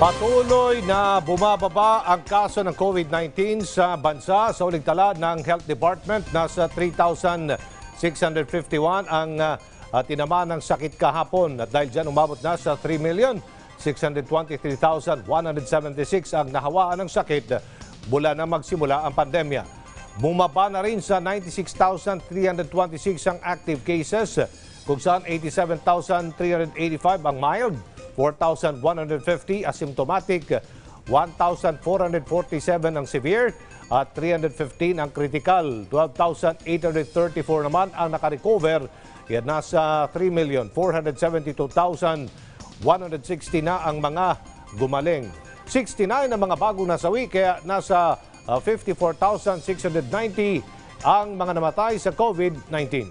Patuloy na bumababa ang kaso ng COVID-19 sa bansa sa uling tala ng Health Department. Nasa 3,651 ang uh, uh, tinamaan ng sakit kahapon. At dahil dyan umabot na sa 3,623,176 ang nahawaan ng sakit mula na magsimula ang pandemya. Bumaba na rin sa 96,326 ang active cases kung saan 87,385 ang mild, 4,150 asymptomatic, 1,447 ang severe at 315 ang critical. 12,834 naman ang nakarecover. Yan nasa 3,472,160 na ang mga gumaling. 69 ang mga bagong nasawi kaya nasa uh, 54,690 ang mga namatay sa COVID-19.